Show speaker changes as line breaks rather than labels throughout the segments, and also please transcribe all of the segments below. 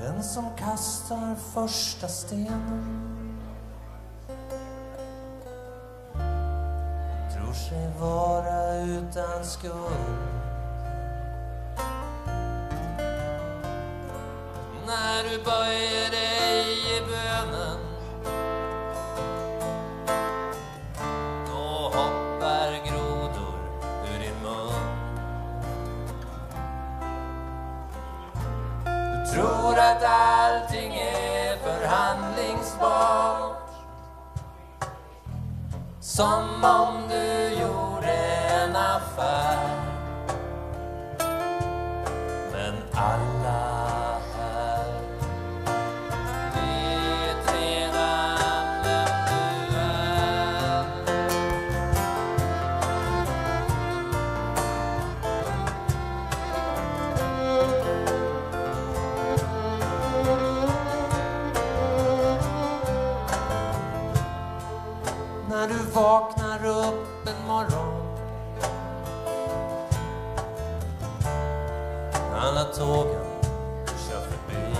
Den som kastar första stenen tror sig vara utan skuld. När du böjer dig tror att allting är förhandlingsbart. Som om du gjorde en affär. Alla tågen kör förbi.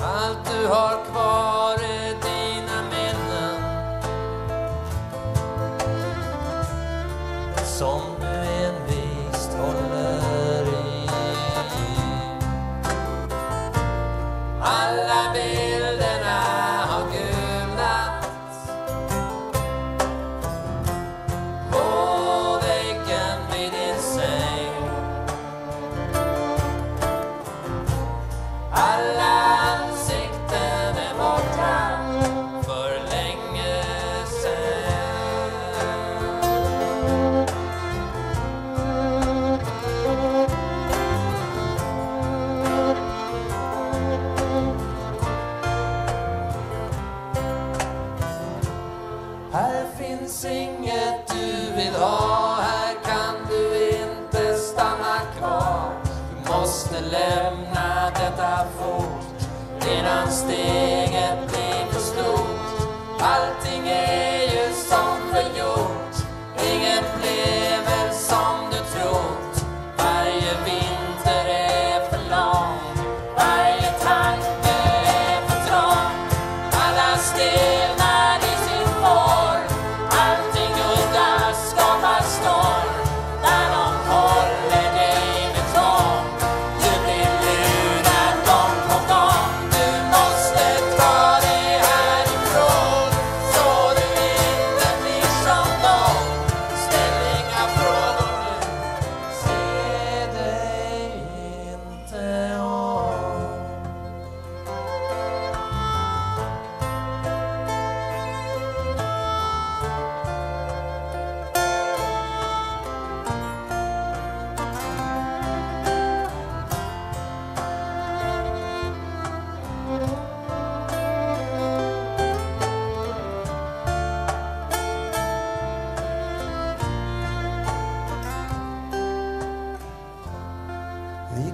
Allt du har kvar är dina minnen. Som finns inget du vill ha, här kan du inte stanna kvar. Du måste lämna detta fort innan steget blir för stort. Allting är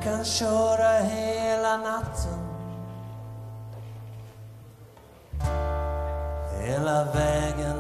kan köra hela natten. Hela vägen